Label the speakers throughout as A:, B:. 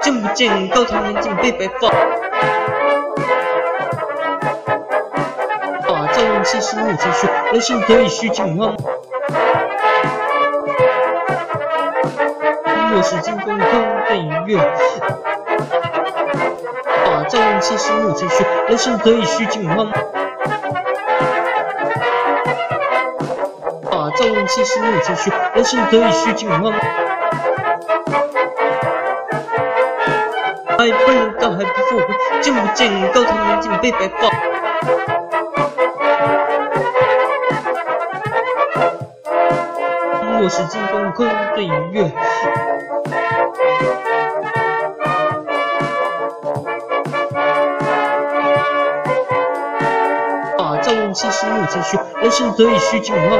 A: 见不见高堂眼镜被白发。啊，朝阳气息暮成雪，人生得意须尽欢。莫使金风空对影月。啊，朝阳气息暮成雪，人生得意须尽欢。啊，朝阳气息暮成雪，人生得意须尽欢。爱不能到还不复回，见不见高堂眼镜被白发。莫使金风空对影月。啊，朝阳气息暮成雪，人生得意须尽欢。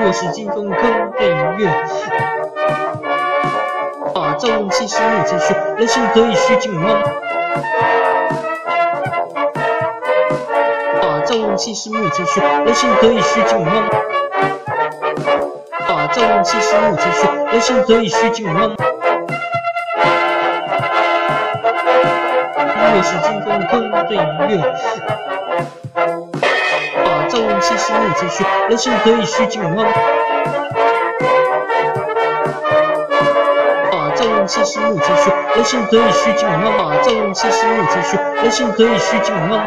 A: 莫使金风空对影月。啊，朝阳气息暮成雪，人生得意须尽欢。啊，朝阳气息暮成雪，人生得意须尽欢。啊，朝阳气息暮成雪，人生得意须尽欢。莫使金风空对月。啊，朝阳气息暮成雪，人生得意须尽欢。啊，朝阳气息暮成雪，人生得意须尽欢。啊，朝阳气息暮成雪，人生得意须尽欢。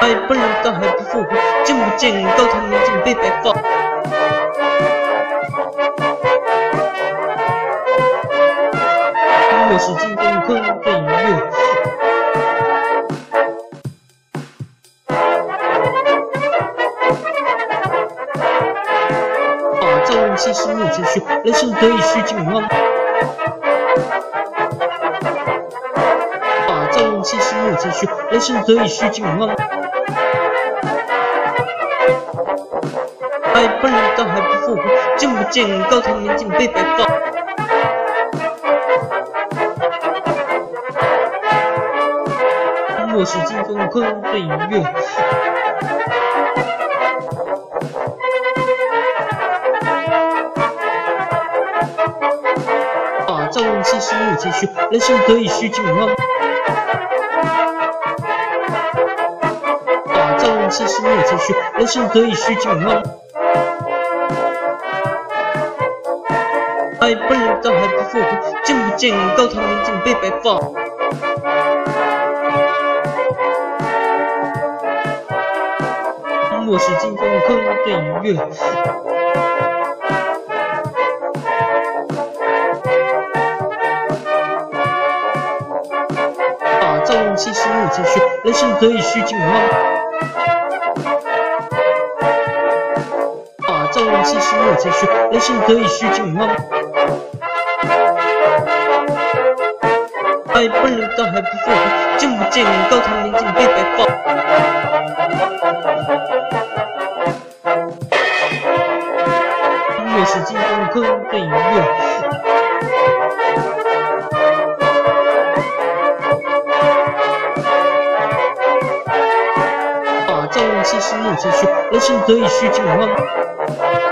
A: 爱不能到还不复回，见不见高堂眼镜被白发。莫使金风空气息暮成雪，人生得意须尽欢。啊，朝阳气息暮成雪，人生得意须尽欢。爱不能到还不复回，见不见高堂明镜被白发。莫使金樽空对月。阳气息暮成雪，人生得意须尽欢。啊，朝阳气息暮成雪，人生得意须尽欢。爱不能到还不复回，见不见高堂眼镜被白发。莫使金风空对月。啊，朝阳气息暮成雪，人生得意须尽欢。啊，朝阳气息暮成雪，人生得意须尽欢。爱不能到还不复回，见不见高堂眼镜被白发。莫使金风空对月。啊，朝阳气息暮成雪，人生得意须尽欢。